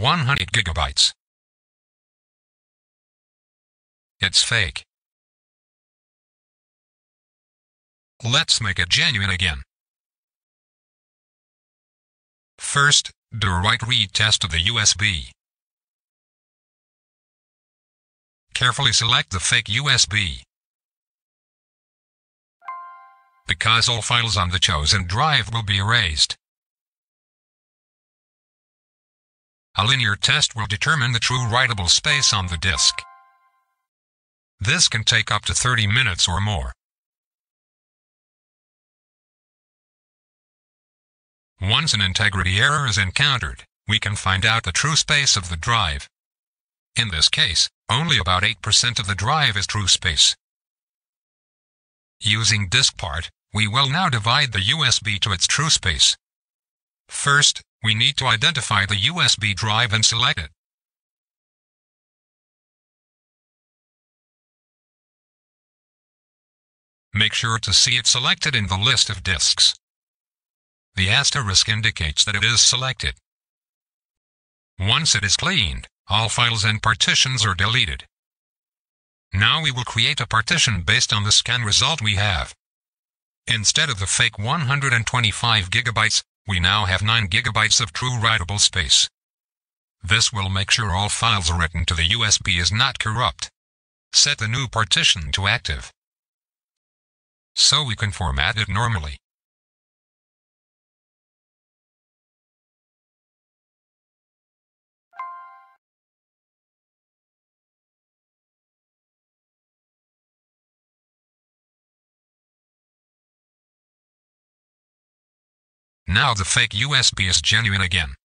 100 gigabytes. It's fake. Let's make it genuine again. First, do a write read test of the USB. Carefully select the fake USB. Because all files on the chosen drive will be erased. A linear test will determine the true writable space on the disk. This can take up to 30 minutes or more. Once an integrity error is encountered, we can find out the true space of the drive. In this case, only about 8% of the drive is true space. Using diskpart, we will now divide the USB to its true space. First, we need to identify the USB drive and select it. Make sure to see it selected in the list of disks. The asterisk indicates that it is selected. Once it is cleaned, all files and partitions are deleted. Now we will create a partition based on the scan result we have. Instead of the fake 125 gigabytes, we now have 9 gigabytes of true writable space. This will make sure all files written to the USB is not corrupt. Set the new partition to active. So we can format it normally. Now the fake USB is genuine again.